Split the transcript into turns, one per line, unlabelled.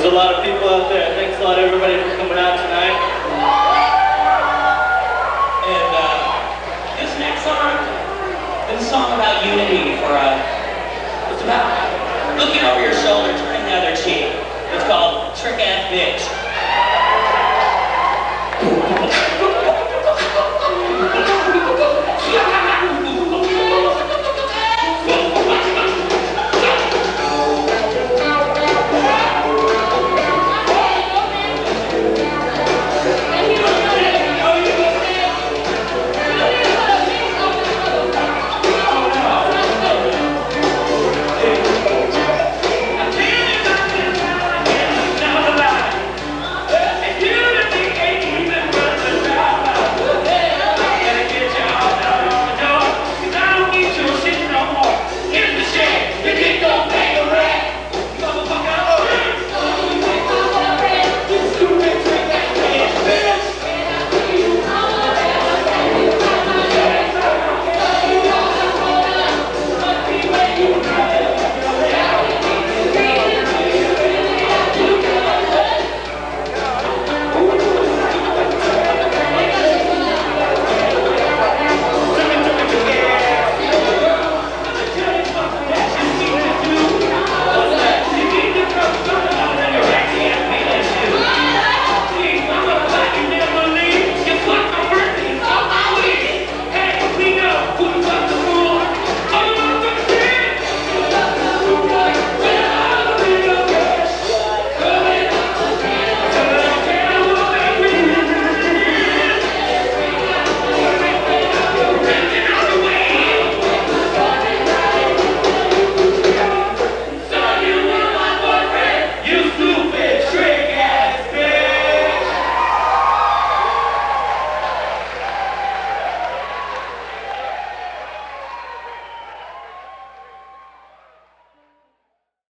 There's a lot of people out there. Thanks a lot, everybody, for coming out tonight.
And uh, this next song is a song about unity for uh, it's about looking over your shoulder, turning the other cheek. It's called Trick Ass Bitch.